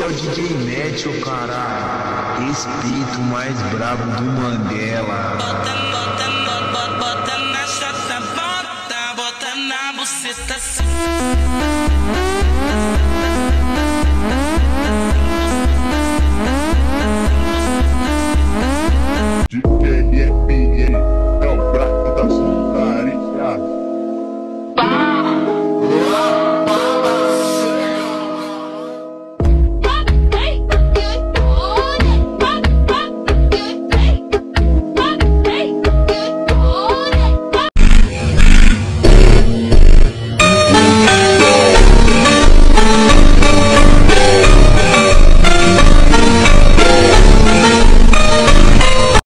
Esse é o DJ Net, ô caralho. Respeito mais brabo do Mandela. Bota, bota, bota, bota na chata, bota, bota na buceta.